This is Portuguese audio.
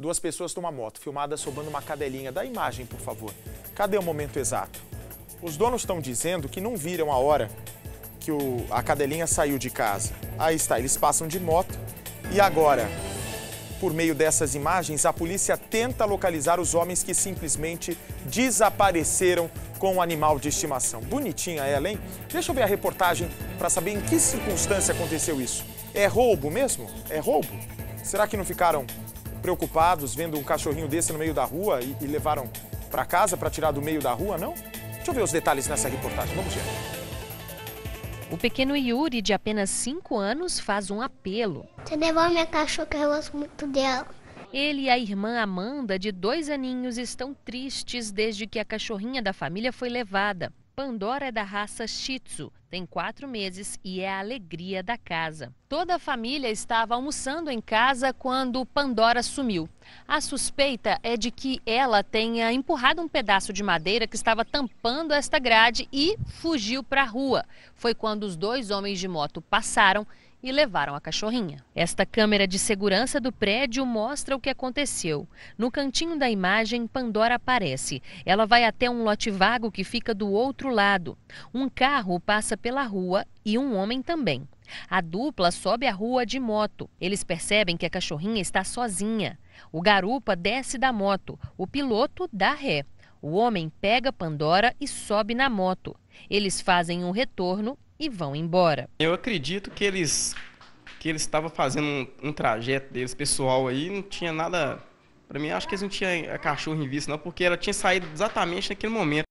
duas pessoas numa moto, filmadas roubando uma cadelinha. Dá imagem, por favor. Cadê o momento exato? Os donos estão dizendo que não viram a hora que o, a cadelinha saiu de casa. Aí está, eles passam de moto e agora, por meio dessas imagens, a polícia tenta localizar os homens que simplesmente desapareceram com o animal de estimação. Bonitinha ela, hein? Deixa eu ver a reportagem para saber em que circunstância aconteceu isso. É roubo mesmo? É roubo? Será que não ficaram preocupados vendo um cachorrinho desse no meio da rua e, e levaram para casa para tirar do meio da rua, não? Deixa eu ver os detalhes nessa reportagem. Vamos ver. O pequeno Yuri, de apenas 5 anos, faz um apelo. Você devolve minha cachorra, que eu gosto muito dela. Ele e a irmã Amanda, de dois aninhos, estão tristes desde que a cachorrinha da família foi levada. Pandora é da raça Shih Tzu, tem quatro meses e é a alegria da casa. Toda a família estava almoçando em casa quando Pandora sumiu. A suspeita é de que ela tenha empurrado um pedaço de madeira que estava tampando esta grade e fugiu para a rua. Foi quando os dois homens de moto passaram e levaram a cachorrinha. Esta câmera de segurança do prédio mostra o que aconteceu. No cantinho da imagem, Pandora aparece. Ela vai até um lote vago que fica do outro lado. Um carro passa pela rua e um homem também. A dupla sobe a rua de moto. Eles percebem que a cachorrinha está sozinha. O garupa desce da moto. O piloto dá ré. O homem pega Pandora e sobe na moto. Eles fazem um retorno e vão embora. Eu acredito que eles que eles estavam fazendo um, um, trajeto deles pessoal aí, não tinha nada. Para mim, acho que eles não tinham a cachorro em vista, não, porque ela tinha saído exatamente naquele momento.